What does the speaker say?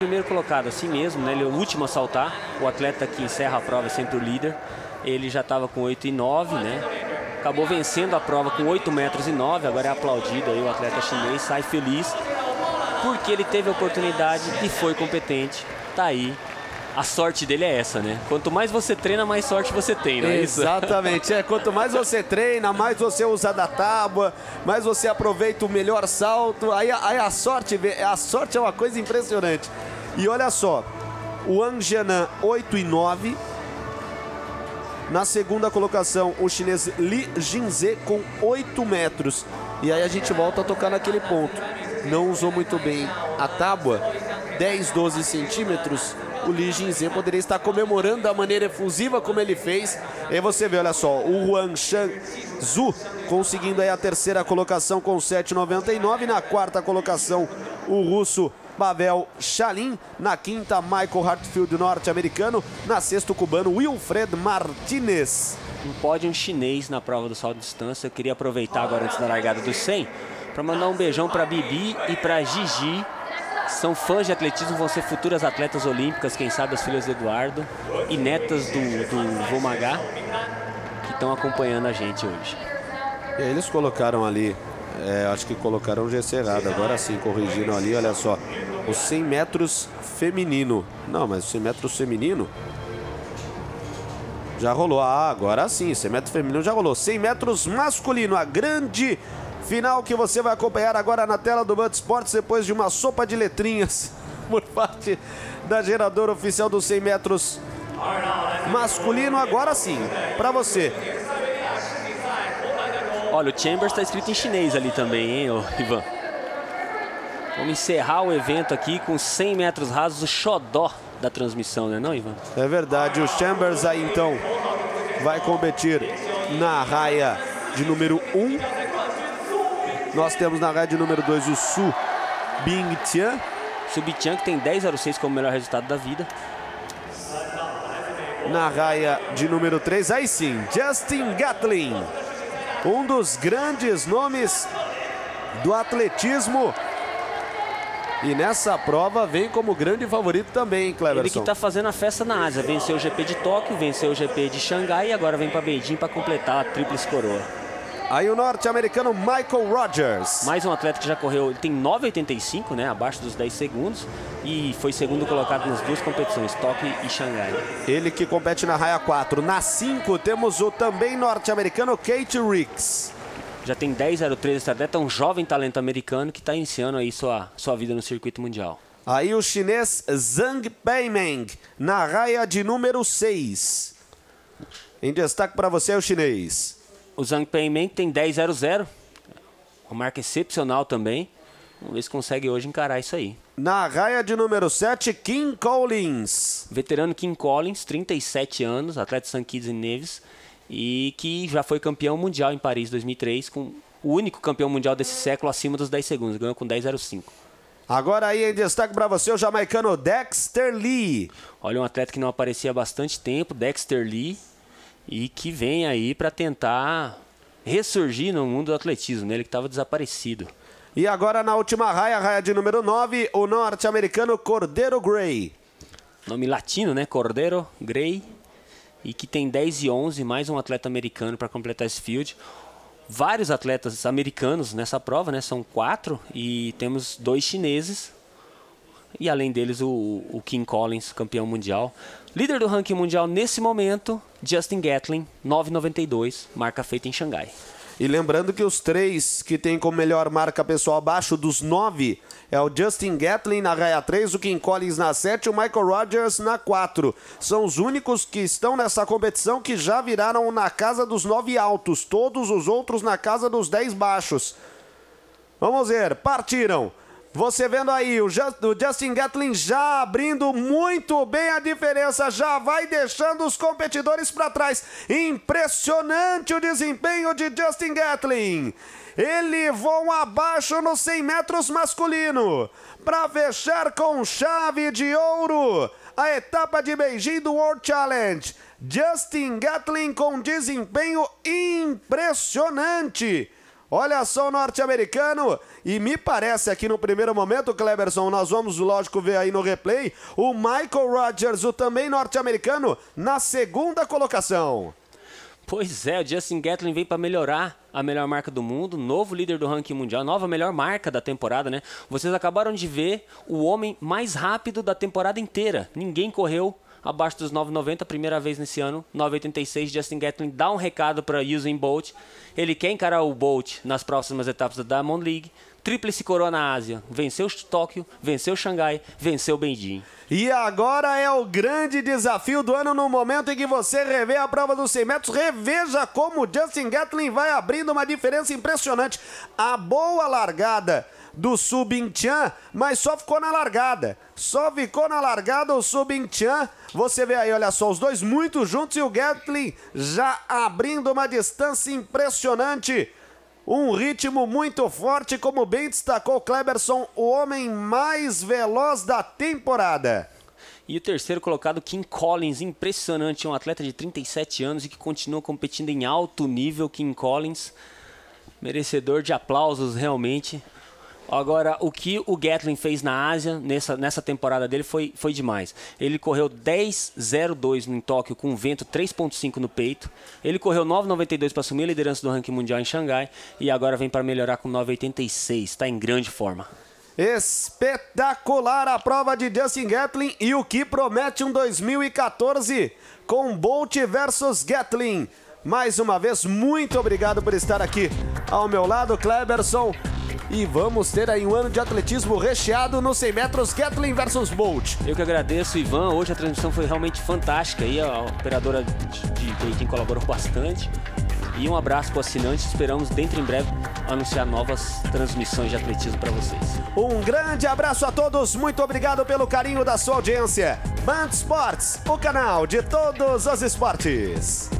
Primeiro colocado, assim mesmo, né? ele é o último a saltar. O atleta que encerra a prova é sempre o líder. Ele já estava com 8 e 9, né? Acabou vencendo a prova com 8 metros e 9. Agora é aplaudido aí o atleta chinês, sai feliz. Porque ele teve a oportunidade e foi competente. Tá aí a sorte dele é essa, né? Quanto mais você treina, mais sorte você tem, não é Exatamente. É, quanto mais você treina, mais você usa da tábua, mais você aproveita o melhor salto. Aí, aí a sorte, a sorte é uma coisa impressionante. E olha só, o Angjianan 8 e 9. Na segunda colocação, o chinês Li Jinze com 8 metros. E aí a gente volta a tocar naquele ponto. Não usou muito bem a tábua, 10, 12 centímetros o Li Jinze poderia estar comemorando da maneira efusiva como ele fez. E você vê, olha só, o Huang Zhu conseguindo aí a terceira colocação com 7,99. Na quarta colocação, o russo Pavel Chalin. Na quinta, Michael Hartfield, norte-americano. Na sexta, o cubano Wilfred Martinez. Um pódio chinês na prova do salto de distância. Eu queria aproveitar agora antes da largada do 100 para mandar um beijão para Bibi e para Gigi são fãs de atletismo, vão ser futuras atletas olímpicas, quem sabe as filhas do Eduardo e netas do, do Vomagá, que estão acompanhando a gente hoje. Eles colocaram ali, é, acho que colocaram o GC errado, agora sim, corrigiram ali, olha só, os 100 metros feminino. Não, mas 100 metros feminino já rolou. Ah, agora sim, 100 metros feminino já rolou. 100 metros masculino, a grande Final que você vai acompanhar agora na tela do Band depois de uma sopa de letrinhas por parte da geradora oficial dos 100 metros masculino. Agora sim, para você. Olha, o Chambers está escrito em chinês ali também, hein, Ivan? Vamos encerrar o evento aqui com 100 metros rasos, o xodó da transmissão, né não, Ivan? É verdade, o Chambers aí então vai competir na raia de número 1 nós temos na rádio número 2 o Su Bingtian. Su Bingtian que tem 10,06 como melhor resultado da vida. Na raia de número 3, aí sim, Justin Gatlin. Um dos grandes nomes do atletismo. E nessa prova vem como grande favorito também, Cleverson. Ele que está fazendo a festa na Ásia. Venceu o GP de Tóquio, venceu o GP de Xangai e agora vem para Beijing para completar a tríplice coroa. Aí o norte-americano Michael Rogers. Mais um atleta que já correu, ele tem 9,85, né, abaixo dos 10 segundos e foi segundo colocado nas duas competições, Tóquio e Xangai. Ele que compete na raia 4. Na 5 temos o também norte-americano Kate Ricks. Já tem 10,03 esse atleta, um jovem talento americano que está iniciando aí sua, sua vida no circuito mundial. Aí o chinês Zhang Peimeng, na raia de número 6. Em destaque para você o chinês. O Zhang Peimen tem 10.00. Uma marca excepcional também. Vamos ver se consegue hoje encarar isso aí. Na raia de número 7, Kim Collins. Veterano Kim Collins, 37 anos, atleta de. Kitts e Neves. E que já foi campeão mundial em Paris 2003, com o único campeão mundial desse século acima dos 10 segundos. Ganhou com 10.05. Agora aí em destaque para você o jamaicano Dexter Lee. Olha, um atleta que não aparecia há bastante tempo, Dexter Lee e que vem aí para tentar ressurgir no mundo do atletismo, né? ele que estava desaparecido. E agora na última raia, raia de número 9, o norte-americano Cordeiro Gray. Nome latino, né? Cordeiro Gray. E que tem 10 e 11, mais um atleta americano para completar esse field. Vários atletas americanos nessa prova, né? São quatro e temos dois chineses. E além deles o, o King Collins, campeão mundial. Líder do ranking mundial nesse momento, Justin Gatlin, 9,92, marca feita em Xangai. E lembrando que os três que tem como melhor marca pessoal abaixo dos nove é o Justin Gatlin na raia 3, o Kim Collins na 7 e o Michael Rogers na 4. São os únicos que estão nessa competição que já viraram na casa dos nove altos, todos os outros na casa dos 10 baixos. Vamos ver, partiram. Você vendo aí o, Justin Gatlin já abrindo muito bem a diferença, já vai deixando os competidores para trás. Impressionante o desempenho de Justin Gatlin. Ele voa abaixo nos 100 metros masculino para fechar com chave de ouro a etapa de Beijing do World Challenge. Justin Gatlin com desempenho impressionante. Olha só o norte-americano. E me parece aqui no primeiro momento, Kleberson, nós vamos, lógico, ver aí no replay, o Michael Rogers, o também norte-americano, na segunda colocação. Pois é, o Justin Gatlin vem para melhorar a melhor marca do mundo, novo líder do ranking mundial, nova melhor marca da temporada, né? Vocês acabaram de ver o homem mais rápido da temporada inteira. Ninguém correu abaixo dos 9,90, primeira vez nesse ano, 9,86. Justin Gatlin dá um recado para Usain Bolt. Ele quer encarar o Bolt nas próximas etapas da Diamond League. Tríplice coroa na Ásia. Venceu Tóquio, venceu Xangai, venceu Beijing. E agora é o grande desafio do ano no momento em que você revê a prova dos 100 metros. Reveja como Justin Gatlin vai abrindo uma diferença impressionante. A boa largada do Subintian, mas só ficou na largada. Só ficou na largada o Subintian. Você vê aí, olha só, os dois muito juntos e o Gatlin já abrindo uma distância impressionante. Um ritmo muito forte, como bem destacou Kleberson, o homem mais veloz da temporada. E o terceiro colocado, Kim Collins, impressionante, um atleta de 37 anos e que continua competindo em alto nível, Kim Collins, merecedor de aplausos realmente. Agora, o que o Gatlin fez na Ásia nessa, nessa temporada dele foi, foi demais. Ele correu 10,02 em Tóquio com vento 3,5 no peito. Ele correu 9,92 para assumir a liderança do ranking mundial em Xangai. E agora vem para melhorar com 9,86. Está em grande forma. Espetacular a prova de Justin Gatlin e o que promete um 2014 com Bolt versus Gatlin. Mais uma vez, muito obrigado por estar aqui ao meu lado, Kleberson. E vamos ter aí um ano de atletismo recheado nos 100 metros Kathleen versus Bolt. Eu que agradeço, Ivan. Hoje a transmissão foi realmente fantástica. E a operadora de Beijing colaborou bastante. E um abraço para o assinante. Esperamos dentro em breve anunciar novas transmissões de atletismo para vocês. Um grande abraço a todos. Muito obrigado pelo carinho da sua audiência. Band Sports, o canal de todos os esportes.